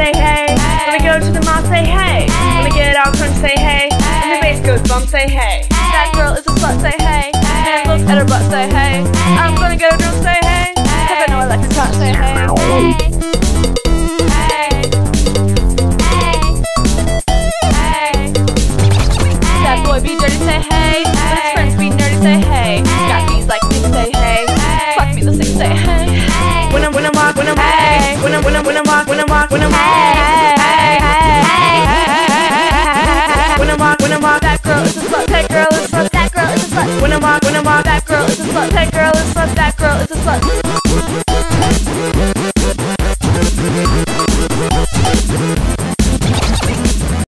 say hey. hey. When I go to the mall, say hey. When I get out, crunch, say hey. hey. When the bass goes bump, say hey. When I walk, when I walk, when I walk.